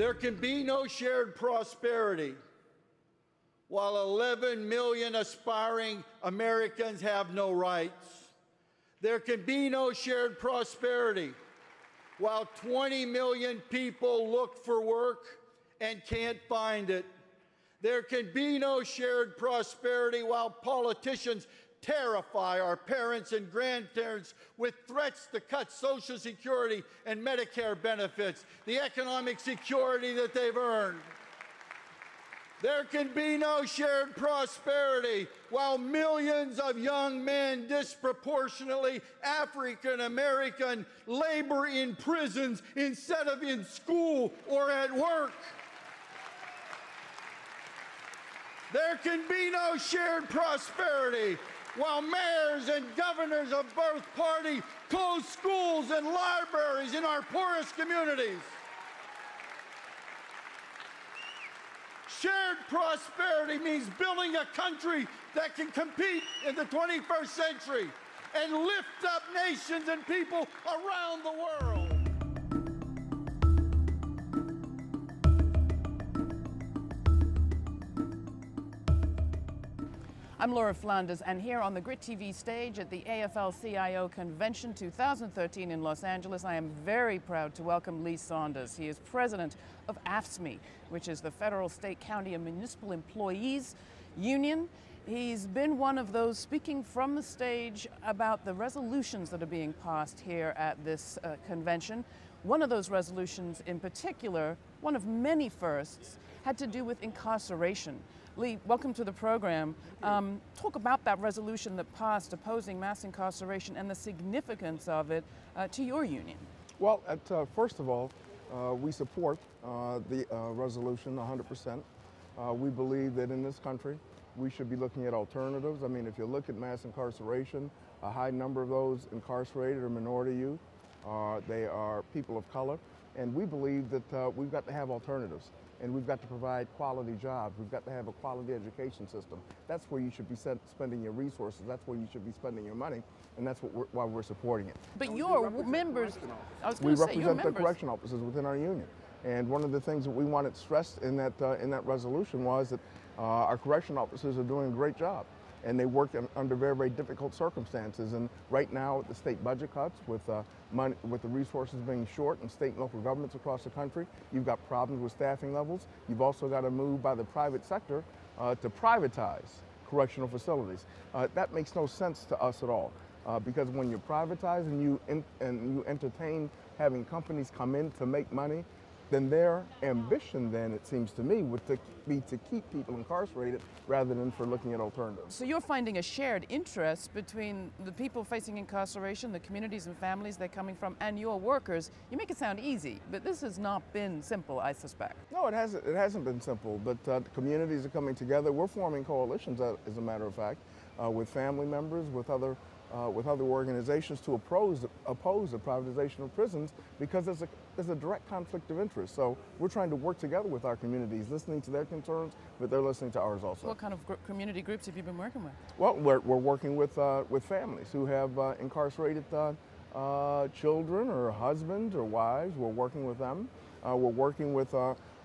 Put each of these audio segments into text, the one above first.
There can be no shared prosperity while 11 million aspiring Americans have no rights. There can be no shared prosperity while 20 million people look for work and can't find it. There can be no shared prosperity while politicians terrify our parents and grandparents with threats to cut Social Security and Medicare benefits, the economic security that they've earned. There can be no shared prosperity while millions of young men, disproportionately African American, labor in prisons instead of in school or at work. There can be no shared prosperity while mayors and governors of both parties close schools and libraries in our poorest communities. Shared prosperity means building a country that can compete in the 21st century and lift up nations and people around the world. I'm Laura Flanders, and here on the GRITtv stage at the AFL-CIO Convention 2013 in Los Angeles, I am very proud to welcome Lee Saunders. He is president of AFSCME, which is the Federal, State, County, and Municipal Employees Union. He's been one of those speaking from the stage about the resolutions that are being passed here at this uh, convention. One of those resolutions in particular, one of many firsts, had to do with incarceration. Lee, welcome to the program. Um, talk about that resolution that passed opposing mass incarceration and the significance of it uh, to your union. Well, at, uh, first of all, uh, we support uh, the uh, resolution 100%. Uh, we believe that in this country, we should be looking at alternatives. I mean, if you look at mass incarceration, a high number of those incarcerated are minority youth. They are people of color. And we believe that we've got to have alternatives and we've got to provide quality jobs. We've got to have a quality education system. That's where you should be spending your resources. That's where you should be spending your money, and that's what we're, why we're supporting it. But your members, I was we say, represent the correction officers within our union. And one of the things that we wanted stressed in that, uh, in that resolution was that uh, our correction officers are doing a great job and they work in, under very, very difficult circumstances. And right now, with the state budget cuts, with, uh, money, with the resources being short in state and local governments across the country, you've got problems with staffing levels. You've also got a move by the private sector uh, to privatize correctional facilities. Uh, that makes no sense to us at all. Uh, because when you privatize and you, in, and you entertain having companies come in to make money, then their ambition then, it seems to me, would to be to keep people incarcerated rather than for looking at alternatives. So you're finding a shared interest between the people facing incarceration, the communities and families they're coming from, and your workers. You make it sound easy, but this has not been simple, I suspect. No, it hasn't, it hasn't been simple, but uh, the communities are coming together. We're forming coalitions, uh, as a matter of fact, uh, with family members, with other uh, with other organizations to oppose, oppose the privatization of prisons because there's a, there's a direct conflict of interest. So we're trying to work together with our communities, listening to their concerns, but they're listening to ours also. What kind of gr community groups have you been working with? Well, we're, we're working with, uh, with families who have uh, incarcerated uh, uh, children or husbands or wives. We're working with them. Uh, we're working with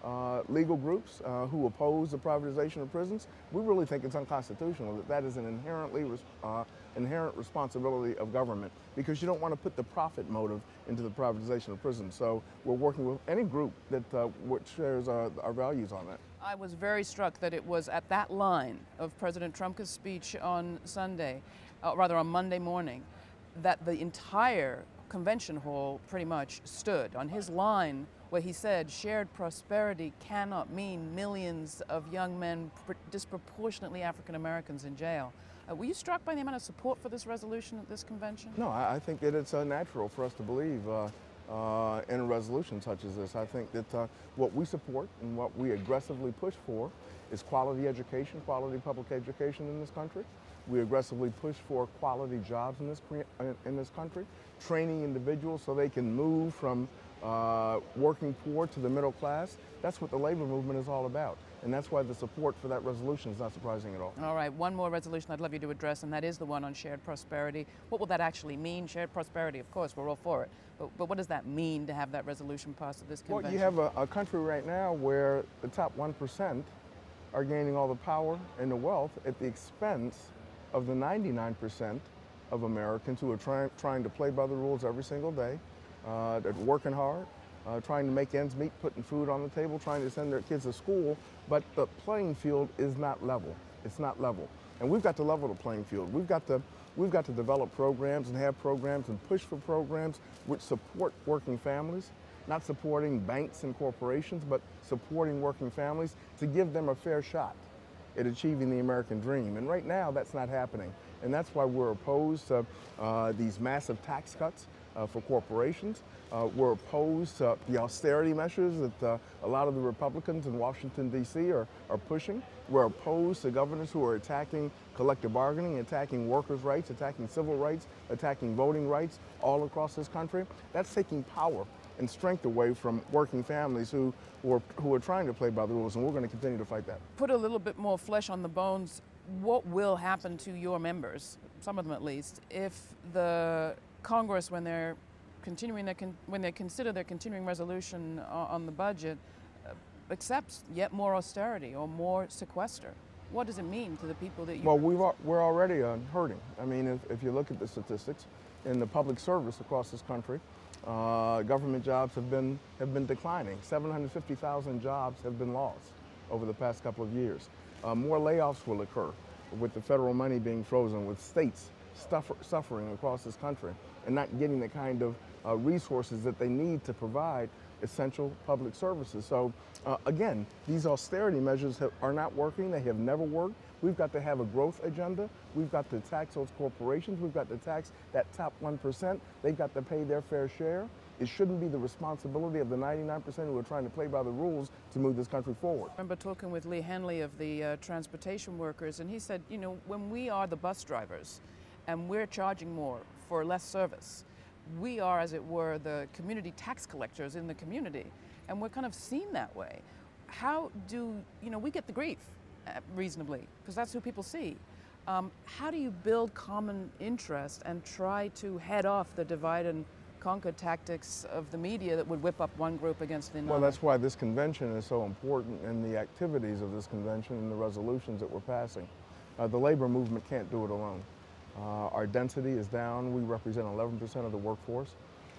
uh, legal groups uh, who oppose the privatization of prisons, we really think it's unconstitutional. That that is an inherently res uh, inherent responsibility of government because you don't want to put the profit motive into the privatization of prisons. So we're working with any group that uh, shares our, our values on that. I was very struck that it was at that line of President Trumka's speech on Sunday, uh, rather on Monday morning, that the entire convention hall pretty much stood on his line where he said shared prosperity cannot mean millions of young men, disproportionately African Americans, in jail. Uh, were you struck by the amount of support for this resolution at this convention? No, I, I think that it's uh, natural for us to believe uh, uh in a resolution such as this. I think that uh, what we support and what we aggressively push for is quality education, quality public education in this country. We aggressively push for quality jobs in this, in this country, training individuals so they can move from uh, working poor to the middle class. That's what the labor movement is all about. And that's why the support for that resolution is not surprising at all. All right, one more resolution I'd love you to address, and that is the one on shared prosperity. What will that actually mean? Shared prosperity, of course, we're all for it. But, but what does that mean to have that resolution passed at this convention? Well, you have a, a country right now where the top 1% are gaining all the power and the wealth at the expense of the 99% of Americans who are try, trying to play by the rules every single day, uh, that working hard, uh, trying to make ends meet, putting food on the table, trying to send their kids to school, but the playing field is not level. It's not level. And we've got to level the playing field. We've got to, we've got to develop programs and have programs and push for programs which support working families, not supporting banks and corporations, but supporting working families to give them a fair shot at achieving the American dream. And right now, that's not happening. And that's why we're opposed to uh, these massive tax cuts uh, for corporations. Uh, we're opposed to the austerity measures that uh, a lot of the Republicans in Washington, D.C. Are, are pushing. We're opposed to governors who are attacking collective bargaining, attacking workers' rights, attacking civil rights, attacking voting rights all across this country. That's taking power and strength away from working families who, who, are, who are trying to play by the rules, and we're going to continue to fight that. Put a little bit more flesh on the bones. What will happen to your members, some of them at least, if the Congress, when they're continuing their con- when they consider their continuing resolution on the budget, uh, accepts yet more austerity or more sequester? What does it mean to the people that you? Well, we are, we're already uh, hurting. I mean, if, if you look at the statistics in the public service across this country, uh, government jobs have been, have been declining. 750,000 jobs have been lost over the past couple of years. Uh, more layoffs will occur with the federal money being frozen, with states suffer, suffering across this country and not getting the kind of uh, resources that they need to provide essential public services. So uh, again, these austerity measures have, are not working. They have never worked. We've got to have a growth agenda. We've got to tax those corporations. We've got to tax that top 1%. They've got to pay their fair share. It shouldn't be the responsibility of the 99% who are trying to play by the rules to move this country forward. I remember talking with Lee Hanley of the uh, transportation workers, and he said, you know, when we are the bus drivers and we're charging more for less service, we are, as it were, the community tax collectors in the community, and we're kind of seen that way. How do, you know, we get the grief uh, reasonably, because that's who people see. Um, how do you build common interest and try to head off the divide and conquer tactics of the media that would whip up one group against the other? Well, that's why this convention is so important and the activities of this convention and the resolutions that we're passing. Uh, the labor movement can't do it alone. Uh, our density is down. We represent 11% of the workforce.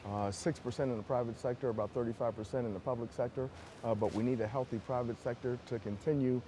6% uh, in the private sector, about 35% in the public sector, uh, but we need a healthy private sector to continue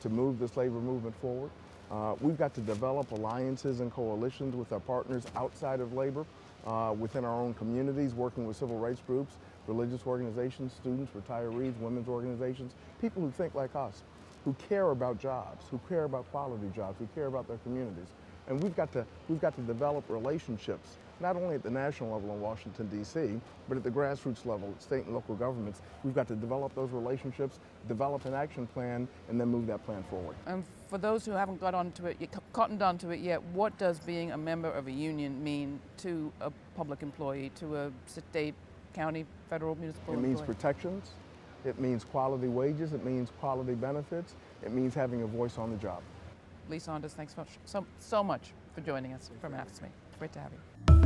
to move this labor movement forward. Uh, we've got to develop alliances and coalitions with our partners outside of labor, uh, within our own communities, working with civil rights groups, religious organizations, students, retirees, women's organizations, people who think like us, who care about jobs, who care about quality jobs, who care about their communities. And we've got to, we've got to develop relationships, not only at the national level in Washington, D.C., but at the grassroots level, at state and local governments. We've got to develop those relationships, develop an action plan, and then move that plan forward. And for those who haven't got onto it, cottoned onto it yet, what does being a member of a union mean to a public employee, to a state, county, federal, municipal It employee? means protections. It means quality wages. It means quality benefits. It means having a voice on the job. Lee Saunders, thanks so much, so, so much for joining us from AFSCME. Great to have you.